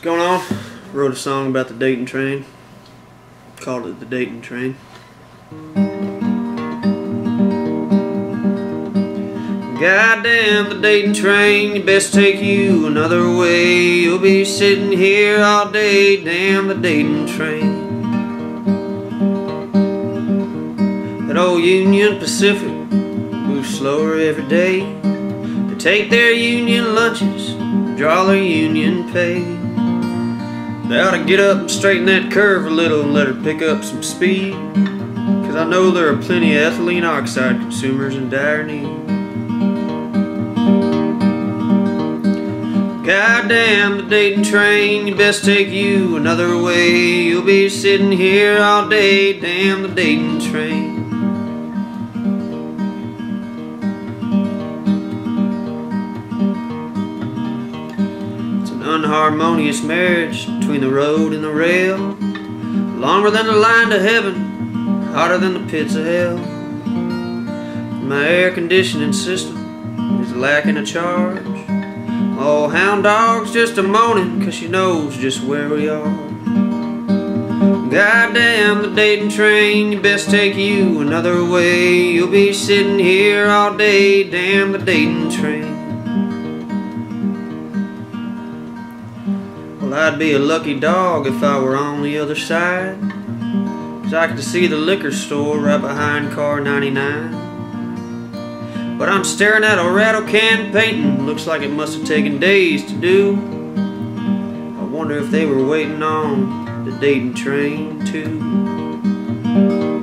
What's going on? Wrote a song about the Dayton train. Called it the Dayton train. Goddamn the Dayton train, you best take you another way. You'll be sitting here all day, damn the Dayton train. That old Union Pacific moves slower every day. They take their union lunches, their union pay. They ought to get up and straighten that curve a little and let her pick up some speed. Cause I know there are plenty of ethylene oxide consumers in dire need. Goddamn the Dayton train, you best take you another way. You'll be sitting here all day, damn the Dayton train. Unharmonious marriage between the road and the rail. Longer than the line to heaven, hotter than the pits of hell. My air conditioning system is lacking a charge. Oh, hound dog's just a moaning cause she knows just where we are. Goddamn the Dayton train, you best take you another way. You'll be sitting here all day, damn the Dayton train. Well, I'd be a lucky dog if I were on the other side. Cause I could see the liquor store right behind car 99. But I'm staring at a rattle can painting. Looks like it must have taken days to do. I wonder if they were waiting on the Dayton train too.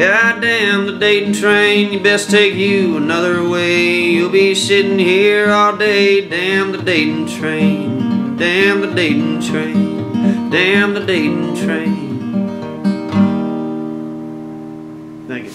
Goddamn the Dayton train, you best take you another way. You'll be sitting here all day. Damn the Dayton train. Damn the Dayton train. Damn the Dayton train. Thank you.